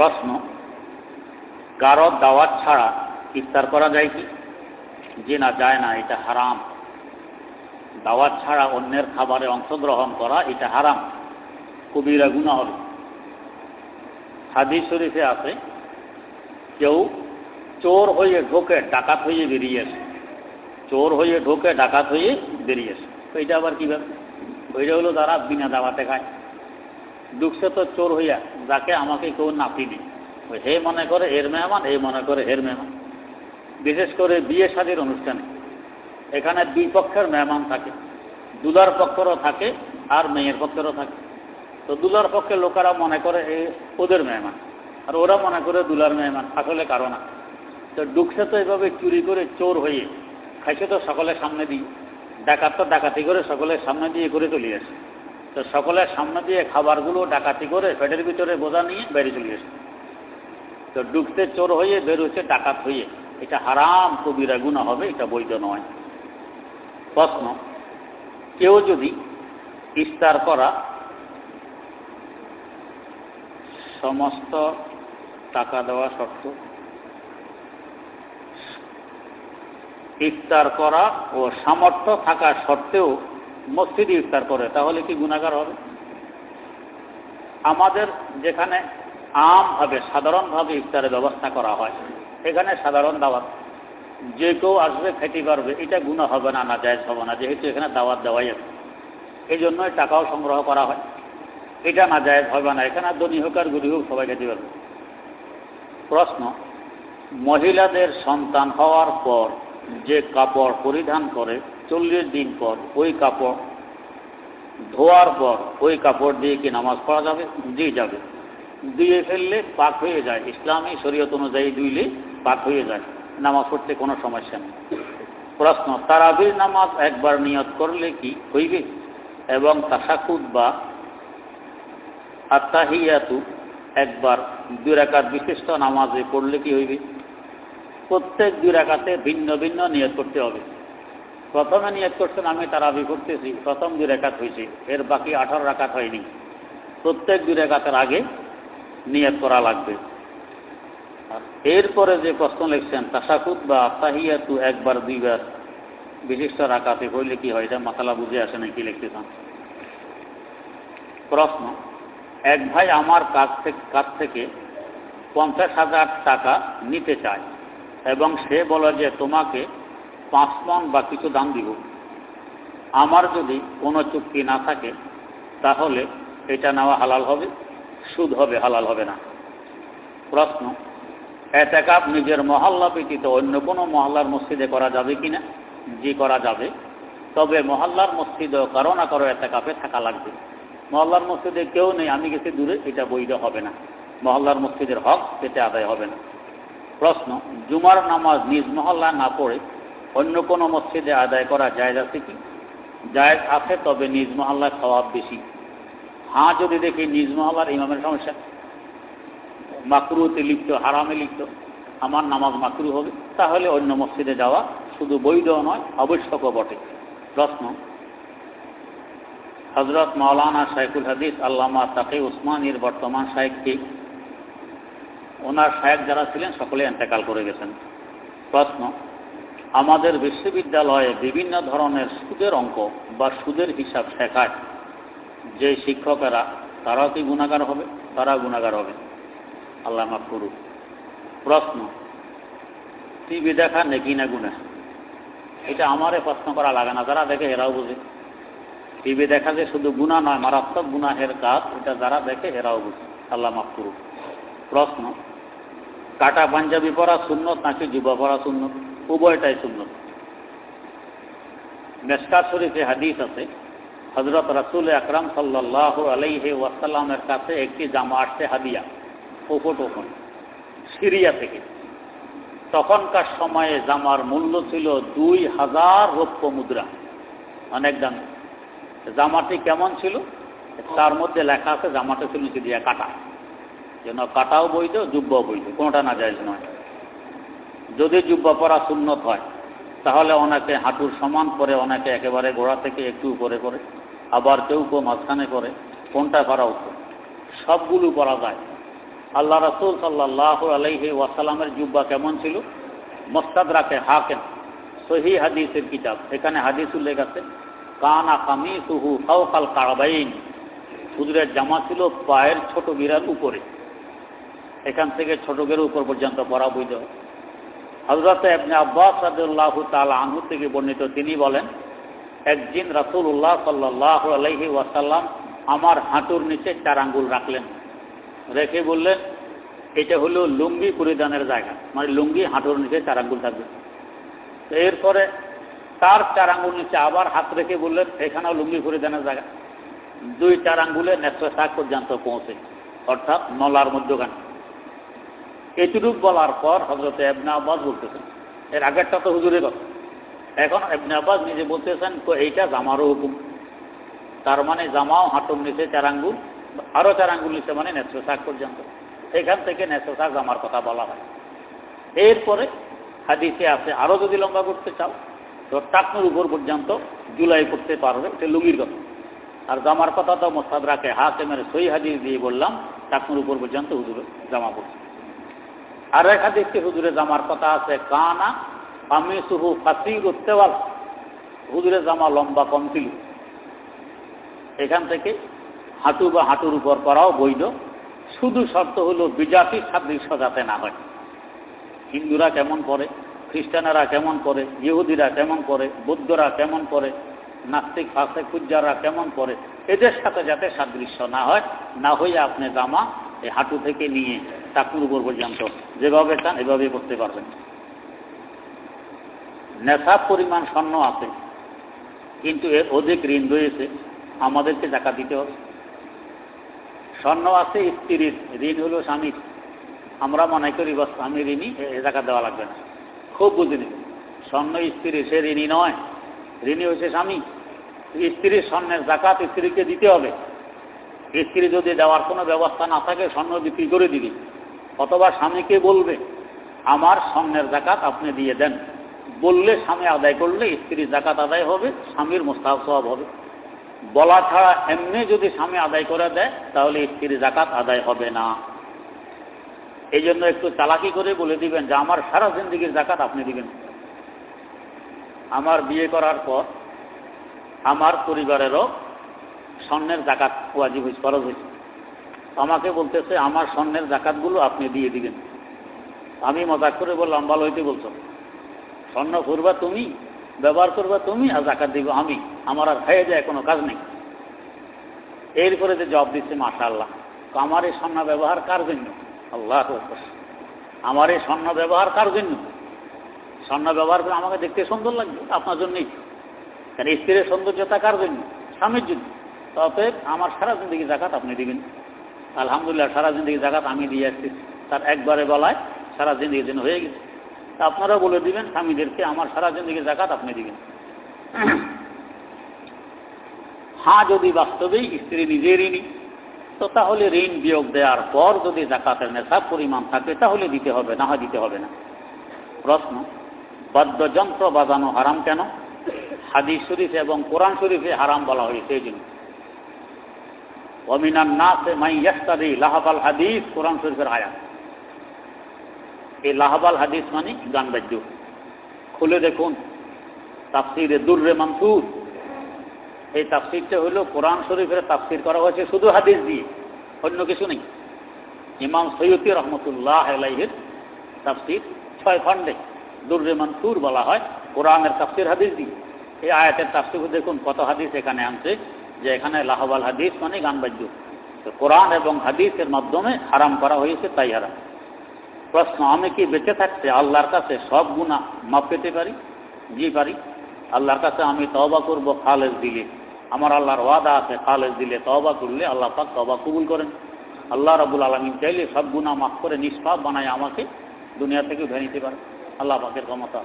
প্রশ্ন, কারও দাওয়াত ছাড়া ইফতার করা যায় কি? যে না, যায় না, এটা হারাম। দাওয়াত ছাড়া অন্যের খাবারে অংশগ্রহণ করা, এটা হারাম। কবিরা গুণা হবে। হাদিস শরীফে আছে, কেউ চোর হয়ে ঢোকে, ডাকাত হয়ে বেরিয়েছে। চোর হয়ে ঢোকে, ডাকাত হয়ে বেরিয়েছে। এটা আবার কীভাবে? ওইটা হলো তারা বিনা দাওয়াতে খায়। ঢুকছে তো চোর হইয়া যাকে আমাকে কেউ নাপিনি হে মনে করে এর মেহমান এ মনে করে এর মেহমান। বিশেষ করে বিয়ে শাদীর অনুষ্ঠানে। এখানে দুই পক্ষের মেহমান থাকে। দুলার পক্ষেরও থাকে আর মেয়ের পক্ষেরও থাকে। তো দুলার পক্ষের লোকেরা মনে করে এ ওদের মেহমান আর ওরা মনে করে দুলার মেহমান, আসলে কারও না। তো ডুকছে তো এভাবে চুরি করে চোর হয়ে খাইছে তো সকলের সামনে দিয়ে, ডাকাত তো ডাকাতি করে সকলের সামনে দিয়ে করে চলে আসে তো সকলের সামনে দিয়ে খাবারগুলো ডাকাতি করে পেটের ভিতরে বোঝা নিয়ে বেরিয়ে চলে গেছে। তো ডুবতে চোর হয়ে বেরোচ্ছে ডাকাত হয়ে। এটা হারাম, কবিরা গুণা হবে, এটা বৈধ নয়। প্রশ্ন, কেউ যদি ইফতার করা সমস্ত টাকা দেওয়া শর্ত ইফতার করা ও সামর্থ্য থাকা সত্ত্বেও মসজিদে ইফতার করে তাহলে কি গুণাগার হবে? আমাদের যেখানে আমভাবে, সাধারণভাবে ইফতারের ব্যবস্থা করা হয়, এখানে সাধারণ দাওয়াত। যে কেউ আসবে খেতে পারবে, এটা গুণা হবে না না যায় হবে না, যেহেতু এখানে দাওয়াত দেওয়াই আছে। এই জন্যই টাকাও সংগ্রহ করা হয়। এটা না যায় হবে না, এখানে ধনী হোক আর গরিব হোক, সবাই খেতে পারবে। প্রশ্ন, মহিলাদের সন্তান হওয়ার পর যে কাপড় পরিধান করে চল্লিশ দিন পর ওই কাপড় ধোয়ার পর ওই কাপড় দিয়ে কি নামাজ পড়া যাবে? দিয়ে যাবে। দিয়ে ফেললে পাক হয়ে যায়। ইসলামী শরীয়ত অনুযায়ী দুইলে পাক হয়ে যায়। নামাজ পড়তে কোনো সমস্যা নেই। প্রশ্ন, তারাবির নামাজ একবার নিয়ত করলে কি হইবে? এবং তাসাকুদ বা আত্মাহিয়াতু একবার দুই রাকাত বিশিষ্ট নামাজে পড়লে কি হইবে? প্রত্যেক দুই রাকাতে ভিন্ন ভিন্ন নিয়ত করতে হবে। প্রথমে নিয়ত করছেন, আমি তারাবি করতেছি প্রথম দুই রেখাত হয়েছে এর বাকি আঠারো রাকাত হয়নি। প্রত্যেক দুই রেখাতের আগে নিয়ত করা লাগবে। এরপরে যে প্রশ্ন লিখছেন তাসাকুদ বা আত্মাহিয়াতু একবার, দুইবার বিশিষ্ট রাকাতে হইলে কি হয়? এটা মাসালা বুঝে আসে না কি লিখতে চান? প্রশ্ন, এক ভাই আমার কাছ থেকে কাছ থেকে পঞ্চাশ হাজার টাকা নিতে চায় এবং সে বলে যে তোমাকে পাঁচ মন বা কিছু দাম দিব। আমার যদি কোনো চুক্তি না থাকে, তাহলে এটা নেওয়া হালাল হবে, সুদ হবে, হালাল হবে না। প্রশ্ন, এতেকাপ নিজের মহল্লা ব্যতীত অন্য কোনো মহল্লার মসজিদে করা যাবে কি না জি, করা যাবে। তবে মহল্লার মসজিদেও কারও না কারও এতেকাপে থাকা লাগবে। মহল্লার মসজিদে কেউ নেই, আমি গেছি দূরে, এটা বৈধ হবে না। মহল্লার মসজিদের হক পেতে আদায় হবে না। প্রশ্ন, জুমার নামাজ নিজ মহল্লা না পড়ে অন্য কোনো মসজিদে আদায় করা যায় আছে কি? জায়জ আছে, তবে নিজ মহল্লায় স্বভাব বেশি। হ্যাঁ যদি দেখি নিজ মহল্লার ইমামের সমস্যা। মাকরুতে লিপ্ত, হারামে লিপ্ত। আমার নামাজ মাকরু হবে। তাহলে অন্য মসজিদে যাওয়া শুধু বৈধ নয়, আবশ্যকও বটে। প্রশ্ন। হজরত মাওলানা শাইকুল হাদিস আল্লামা তাকে উসমানীর বর্তমান শাহেককে ওনার শায়েক যারা ছিলেন, সকলে এন্তেকাল করে গেছেন। প্রশ্ন। আমাদের বিশ্ববিদ্যালয়ে বিভিন্ন ধরনের সুদের অঙ্ক বা সুদের হিসাব শেখায়। যে শিক্ষকেরা, তারাও কি গুণাগার হবে? তারা গুণাগার হবে। আল্লাহ মাফ করুক। প্রশ্ন, টিভি দেখা নেকি না গুণা এটা আমারে প্রশ্ন করা লাগে না, যারা দেখে এরাও বুঝে। টিভি দেখা যে শুধু গুণা নয়, মারাত্মক গুণাহের কাজ, এটা যারা দেখে এরাও বুঝে। আল্লাহ মাফ করুক। প্রশ্ন, কাটা পাঞ্জাবি পরা শূন্য নাকি যুবা পরা সুন্নত উভয়টাই সুন্নত মেসকা শরীফে হাদিস আছে হজরত রাসুল আকরাম সাল্লাহ আলাইহে ওয়াসাল্লামের কাছে একটি জামা আসছে হাদিয়া ওপট ওপন সিরিয়া থেকে। তখনকার সময়ে জামার মূল্য ছিল দুই হাজার রৌপ্য মুদ্রা। অনেক দাম। জামাটি কেমন ছিল? তার মধ্যে লেখা আছে, জামাটা ছিল দিয়া কাটা। যেন কাটাও বৈধ, জুব্বাও বৈধ, কোনোটা না যায় নয় যদি জুব্বা পরা সুন্নত হয়, তাহলে অনেকে হাঁটুর সমান করে, অনেকে একেবারে গোড়া থেকে একটু উপরে করে, আবার কেউ কেউ মাঝখানে করে, কোনটা করা উত্তম সবগুলো করা যায়। আল্লাহ রসুল সাল্লাহ আলাইহি ওয়াসালামের জুব্বা কেমন ছিল? মস্তাদ রাখে হাকেন সহি হাদিসের কিতাব। এখানে হাদিস উল্লেখ আছে, কানা কামি সুহু ফাউকাল কারবাইন। হুজুরের জামা ছিল পায়ের ছোট গিরার উপরে। এখান থেকে ছোট গের উপর পর্যন্ত পরা বৈধ হজরত আব্বাস রাদুল্লাহ তাল আনহু থেকে বর্ণিত তিনি বলেন একদিন রাসুল্লাহ সাল্লাহ আলহি ওয়াসাল্লাম আমার হাঁটুর নিচে চার আঙ্গুল রাখলেন। রেখে বললেন, এটা হলো লুঙ্গি পরিধানের জায়গা মানে লুঙ্গি হাঁটুর নিচে চার আঙ্গুল থাকবে। এরপরে তার চার আঙ্গুল নিচে আবার হাত রেখে বললেন, এখানেও লুঙ্গি পরিধানের জায়গা। দুই চার আঙ্গুলে নেত্র শাক পর্যন্ত পৌঁছে, অর্থাৎ নলার মধ্যখানে। এটুকু বলার পর হজরত এবনা আব্বাস বলতেছেন। এর আগেরটা তো হুজুরের কথা। এখন এবনে আব্বাস নিজে বলতেছেন তো এইটা জামারও হুকুম। তার মানে জামাও হাঁটুর নিচে চার আঙ্গুল আরও চার আঙ্গুল নিচে মানে নেত্র শাক পর্যন্ত। এখান থেকে নেত্র শাক জামার কথা বলা হয়। এরপরে হাদিসে আছে আরও যদি লম্বা করতে চাও, তো টাকনুর উপর পর্যন্ত জুলাই করতে পারবে সে লুঙ্গির কথা। আর জামার কথা তো মোস্তাদ রাখে হাসেমের সই হাদিস দিয়ে বললাম, টাকনুর উপর পর্যন্ত হুজুর জামা পড়ছে। আর এক হাদিসে হুজুরে জামার কথা আছে, কানা আমি শুধু ফাঁসি করতে পার হুজুরে জামা লম্বা কম ছিল। এখান থেকে হাঁটু বা হাঁটুর উপর করাও বৈধ। শুধু শর্ত হলো বিজাতি সাদৃশ্য যাতে না হয়। হিন্দুরা কেমন করে, খ্রিস্টানেরা কেমন করে, ইহুদিরা কেমন করে, বৌদ্ধরা কেমন করে, নাস্তিক ফাস্তিক কুজ্জারা কেমন করে, এদের সাথে যাতে সাদৃশ্য না হয়, না হয়ে আপনি জামা এই হাঁটু থেকে নিয়ে টাকুর উপর পর্যন্ত যেভাবে চান এভাবে করতে পারবেন। নেশা পরিমাণ স্বর্ণ আছে, কিন্তু এর অধিক ঋণ রয়েছে, আমাদেরকে জাকা দিতে হবে। স্বর্ণ আছে স্ত্রীর ঋণ হলো স্বামীর। আমরা মনে করি বস স্বামীর ঋণই জাকা দেওয়া লাগবে না। খুব বুঝে নিন স্বর্ণ স্ত্রী সে ঋণী নয় ঋণী হয়েছে স্বামী। স্ত্রীর স্বর্ণের জাকাত স্ত্রীকে দিতে হবে। স্ত্রী যদি দেওয়ার কোনো ব্যবস্থা না থাকে, স্বর্ণ বিক্রি করে দিবি। অথবা স্বামীকে বলবে, আমার স্বর্ণের জাকাত আপনি দিয়ে দেন। বললে স্বামী আদায় করলে স্ত্রীর জাকাত আদায় হবে, স্বামীর মোস্তাহ সব হবে। বলা ছাড়া এমনি যদি স্বামী আদায় করে দেয়, তাহলে স্ত্রীর জাকাত আদায় হবে না। এই জন্য একটু চালাকি করে বলে দিবেন যে, আমার সারা জিন্দিগির জাকাত আপনি দিবেন। আমার বিয়ে করার পর আমার পরিবারেরও স্বর্ণের জাকাত ওয়াজিব হয়েছে ফরজ হয়েছে আমাকে বলতেছে, আমার স্বর্ণের জাকাতগুলো আপনি দিয়ে দিবেন। আমি মজাক করে বললাম, ভালো হইতে বলছো। স্বর্ণ করবা তুমি, ব্যবহার করবা তুমি আর জাকাত দিব আমি। আমার আর খাইয়ে যায় কোনো কাজ নেই। এরপরে যে জব দিচ্ছে মাসা আল্লাহ আমার এই স্বর্ণ ব্যবহার কার জন্য? আল্লাহ আমার এই স্বর্ণ ব্যবহার কার জন্য? স্বর্ণ ব্যবহার করে আমাকে দেখতে সুন্দর লাগবে আপনার জন্যই। কারণ স্ত্রীর সৌন্দর্যতা কার জন্য? স্বামীর জন্য। অতএব আমার সারা জিন্দগি জাকাত আপনি দিবেন। আলহামদুলিল্লাহ, সারা জিন্দগি জাকাত আমি দিয়ে আসছি। তার একবারে বলায় সারা জিন্দগির জন্য হয়ে গেছে। আপনারা বলে দিবেন, স্বামীদেরকে আমার সারা জিন্দগি জাকাত আপনি দিবেন। হ্যাঁ যদি বাস্তবেই স্ত্রী নিজের ঋণী, তো তাহলে ঋণ বিয়োগ দেওয়ার পর যদি জাকাতের নেশাব পরিমাণ থাকে, তাহলে দিতে হবে, না হয় দিতে হবে না। প্রশ্ন, বাদ্যযন্ত্র বাজানো হারাম কেন? হাদিস শরীফ এবং কোরআন শরীফে হারাম বলা হয়েছে এই জন্য। অমিনান নাসে মাই ইয়াস্তাদি লাহাবাল হাদিস, কোরআন শরীফের আয়াত। এই লাহাবাল হাদিস মানে গান বাদ্য। খুলে দেখুন, তাফসিরে দুর্রে মানসুর এই তাফসিরটা হলো কোরআন শরীফের তাফসির করা হয়েছে শুধু হাদিস দিয়ে, অন্য কিছু নেই। ইমাম সৈয়দি রহমতুল্লাহ আলাইহির তাফসির ছয় খণ্ডে দুর্রে মানসুর বলা হয়, কোরআনের তাফসির হাদিস দিয়ে। এই আয়াতের তাফসির দেখুন, কত হাদিস এখানে আনছে। যে এখানে লাহবাল হাদিস মানে গান বাদ্য। তো কোরআন এবং হাদিসের মাধ্যমে হারাম করা হয়েছে, তাই হারাম। প্রশ্ন, আমি কি বেঁচে থাকতে আল্লাহর কাছে সব গুণা মাপ পেতে পারি? জি পারি। আল্লাহর কাছে আমি তবা করব, খালেজ দিলে। আমার আল্লাহর ওয়াদা আছে, খালেজ দিলে তবা করলে আল্লাহ পাক তবা কবুল করেন। আল্লাহ রাবুল আলমিন চাইলে সব গুণা মাফ করে নিষ্পাপ বানায় আমাকে দুনিয়া থেকে উঠে নিতে পারে আল্লাহ পাকের ক্ষমতা।